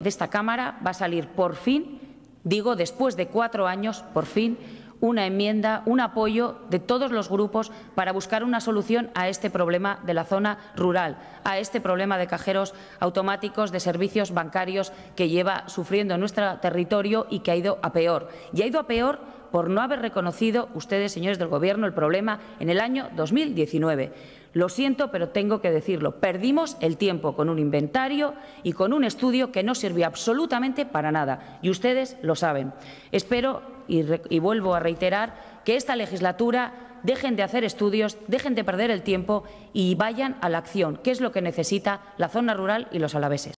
de esta Cámara va a salir por fin, digo después de cuatro años, por fin, una enmienda, un apoyo de todos los grupos para buscar una solución a este problema de la zona rural, a este problema de cajeros automáticos de servicios bancarios que lleva sufriendo nuestro territorio y que ha ido a peor. Y ha ido a peor por no haber reconocido ustedes, señores del Gobierno, el problema en el año 2019. Lo siento, pero tengo que decirlo. Perdimos el tiempo con un inventario y con un estudio que no sirvió absolutamente para nada. Y ustedes lo saben. Espero, y, vuelvo a reiterar, que esta legislatura dejen de hacer estudios, dejen de perder el tiempo y vayan a la acción, que es lo que necesita la zona rural y los alaveses.